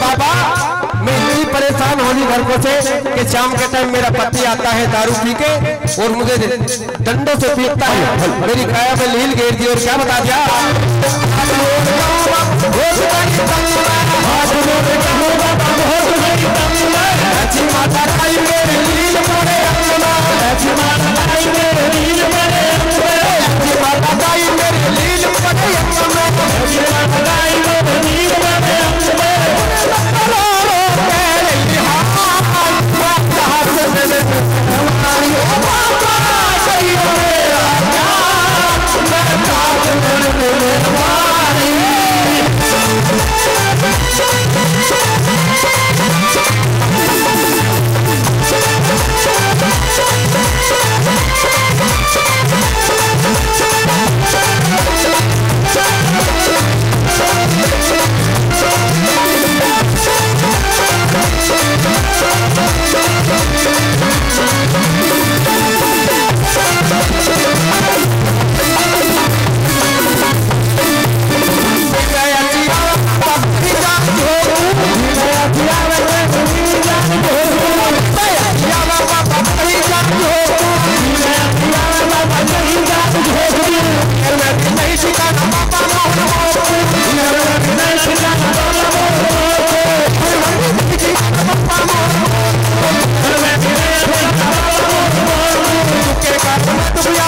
बाबा इतनी परेशान कि शाम के टाइम मेरा पति आता है दारू पी के और मुझे डंडों से पीटता है। मेरी काया में लील घेर दी और क्या बता दिया?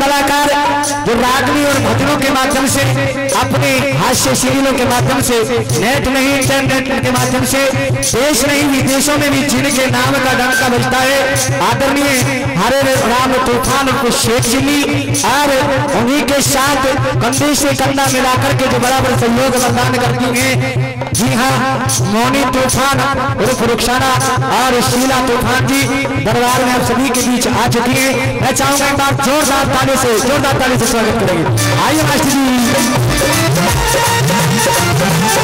कलाकार जो रागनी और भजनों के माध्यम से अपने हास्य सीरियलों के माध्यम से, नेट नहीं इंटरनेट के माध्यम से, देश नहीं, विदेशों में भी जिनके नाम का डंका बजता है, आदरणीय हरे राम तूफ़ान शेख जी और उन्हीं के साथ कंधे से कंधा मिलाकर के जो बराबर सहयोग प्रदान करती है, जी हाँ मोनी तूफ़ान, उर्फ़ रुखसाना और शीला तूफ़ान जी, दरबार में आप सभी के बीच आ चुकी है। मैं चाहूँगा एक बार जोरदार ताली से, जोरदार ताली से स्वागत करेंगे। आइए master Ha ha ha ha ha!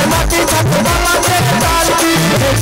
बाबा तेरे साल की